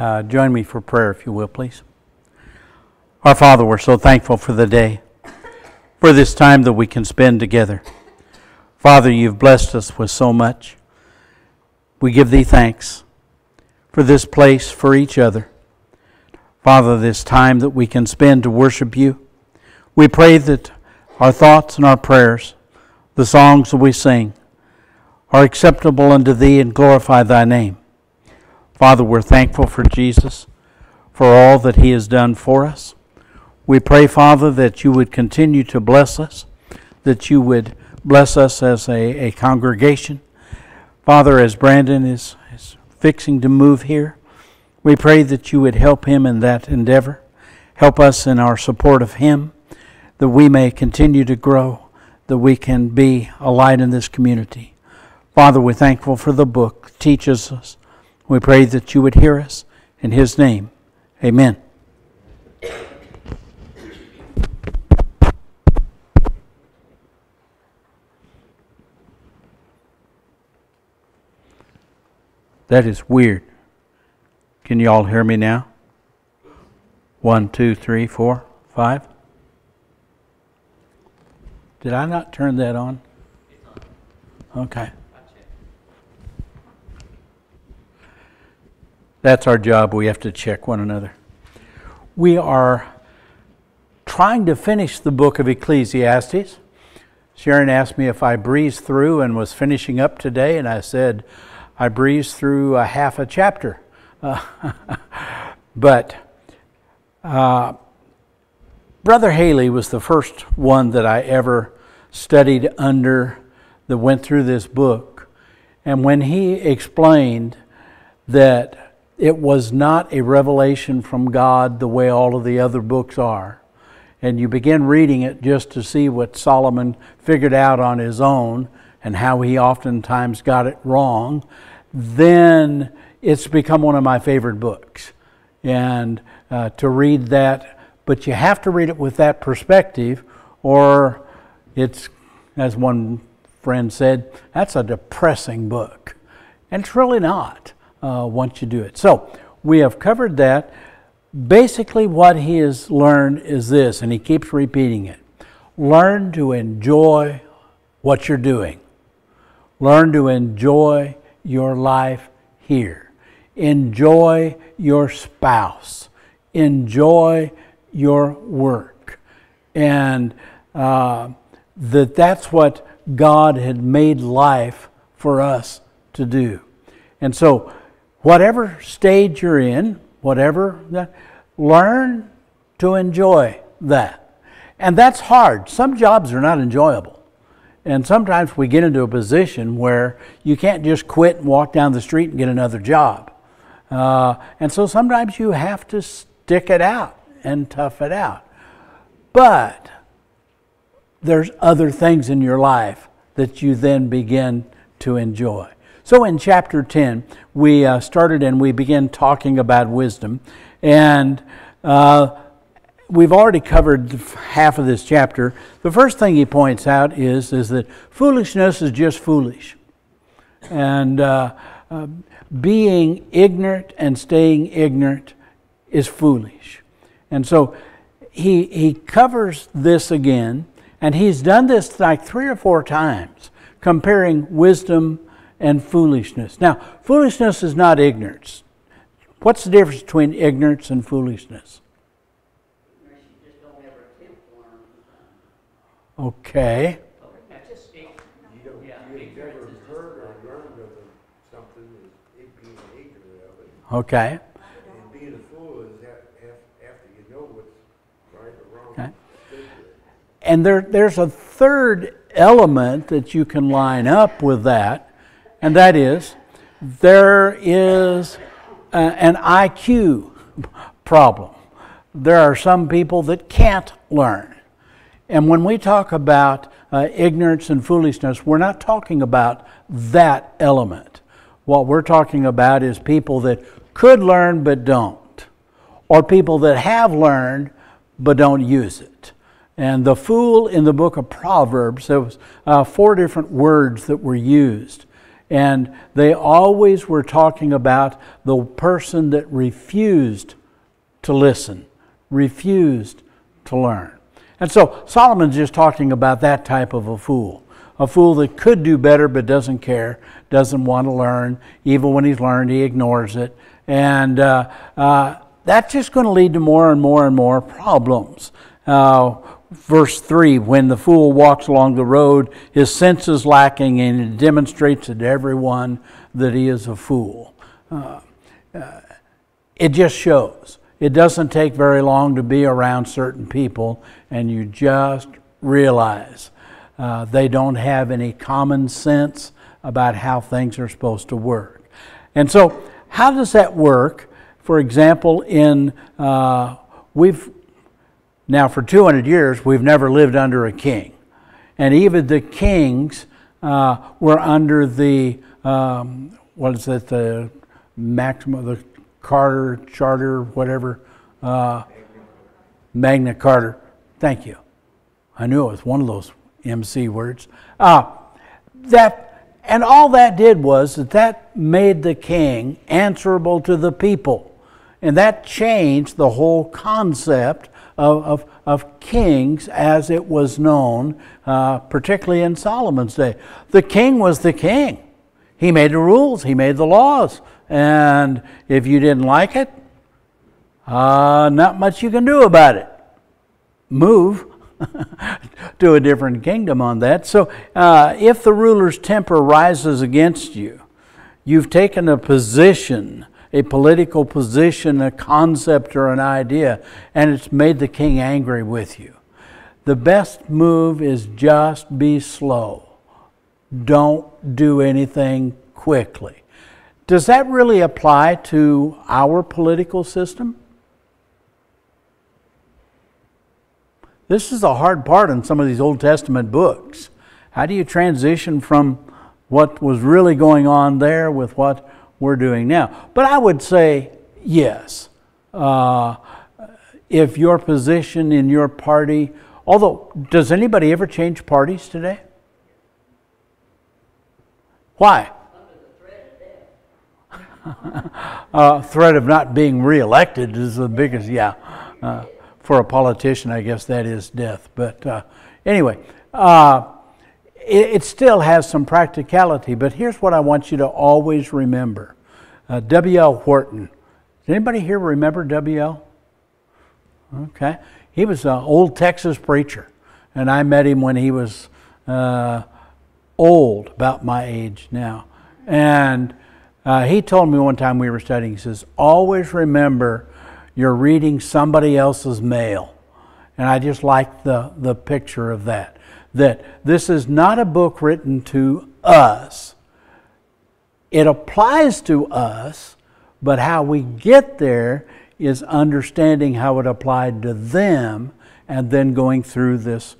Uh, join me for prayer, if you will, please. Our Father, we're so thankful for the day, for this time that we can spend together. Father, you've blessed us with so much. We give thee thanks for this place, for each other. Father, this time that we can spend to worship you. We pray that our thoughts and our prayers, the songs that we sing, are acceptable unto thee and glorify thy name. Father, we're thankful for Jesus, for all that he has done for us. We pray, Father, that you would continue to bless us, that you would bless us as a, a congregation. Father, as Brandon is, is fixing to move here, we pray that you would help him in that endeavor. Help us in our support of him, that we may continue to grow, that we can be a light in this community. Father, we're thankful for the book. Teaches us we pray that you would hear us. In his name, amen. That is weird. Can you all hear me now? One, two, three, four, five. Did I not turn that on? Okay. That's our job. We have to check one another. We are trying to finish the book of Ecclesiastes. Sharon asked me if I breezed through and was finishing up today, and I said I breezed through a half a chapter. But uh, Brother Haley was the first one that I ever studied under that went through this book. And when he explained that it was not a revelation from God the way all of the other books are. And you begin reading it just to see what Solomon figured out on his own and how he oftentimes got it wrong, then it's become one of my favorite books. And uh, to read that, but you have to read it with that perspective, or it's, as one friend said, that's a depressing book. And it's really not uh, once you do it. So we have covered that. Basically, what he has learned is this, and he keeps repeating it learn to enjoy what you're doing, learn to enjoy your life here, enjoy your spouse, enjoy your work. And uh, that that's what God had made life for us to do. And so whatever stage you're in, whatever, learn to enjoy that. And that's hard. Some jobs are not enjoyable. And sometimes we get into a position where you can't just quit and walk down the street and get another job. Uh, and so sometimes you have to stick it out and tough it out. But there's other things in your life that you then begin to enjoy. So in chapter 10, we uh, started and we began talking about wisdom. And uh, we've already covered half of this chapter. The first thing he points out is, is that foolishness is just foolish. And uh, uh being ignorant and staying ignorant is foolish. And so he, he covers this again, and he's done this like three or four times, comparing wisdom and foolishness. Now, foolishness is not ignorance. What's the difference between ignorance and foolishness? Okay. Okay. And being a fool is after you know what's right or wrong. And there, there's a third element that you can line up with that, and that is there is a, an IQ problem. There are some people that can't learn. And when we talk about uh, ignorance and foolishness, we're not talking about that element. What we're talking about is people that could learn but don't, or people that have learned but don't use it. And the fool in the book of Proverbs, there was uh, four different words that were used. And they always were talking about the person that refused to listen, refused to learn. And so Solomon's just talking about that type of a fool. A fool that could do better but doesn't care, doesn't want to learn. Even when he's learned, he ignores it. And uh, uh, that's just going to lead to more and more and more problems. Uh, verse 3 when the fool walks along the road, his sense is lacking, and he demonstrates to everyone that he is a fool. Uh, uh, it just shows. It doesn't take very long to be around certain people, and you just realize uh, they don't have any common sense about how things are supposed to work. And so, how does that work? For example, in uh, we've now, for 200 years, we've never lived under a king. And even the kings uh, were under the, um, what is it, the maximum, the Carter, Charter, whatever, uh, Magna Carta. Thank you. I knew it was one of those MC words. Uh, that, and all that did was that that made the king answerable to the people. And that changed the whole concept of, of, of kings as it was known, uh, particularly in Solomon's day. The king was the king. He made the rules, he made the laws. And if you didn't like it, uh, not much you can do about it. Move to a different kingdom on that. So uh, if the ruler's temper rises against you, you've taken a position a political position, a concept, or an idea, and it's made the king angry with you. The best move is just be slow. Don't do anything quickly. Does that really apply to our political system? This is a hard part in some of these Old Testament books. How do you transition from what was really going on there with what we're doing now. But I would say yes. Uh, if your position in your party, although, does anybody ever change parties today? Why? uh, threat of not being reelected is the biggest, yeah. Uh, for a politician, I guess that is death. But uh, anyway, uh, it, it still has some practicality, but here's what I want you to always remember. Uh, W.L. Wharton. Does anybody here remember W.L.? Okay. He was an old Texas preacher, and I met him when he was uh, old, about my age now. And uh, he told me one time we were studying, he says, always remember you're reading somebody else's mail. And I just like the, the picture of that that this is not a book written to us. It applies to us, but how we get there is understanding how it applied to them and then going through this